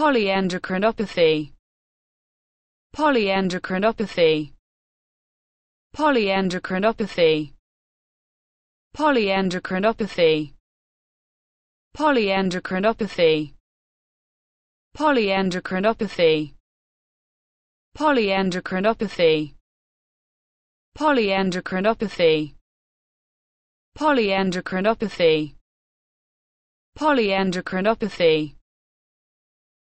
polyendocrinopathy polyendocrinopathy polyendocrinopathy polyendocrinopathy polyendocrinopathy polyendocrinopathy polyendocrinopathy polyendocrinopathy polyendocrinopathy polyendocrinopathy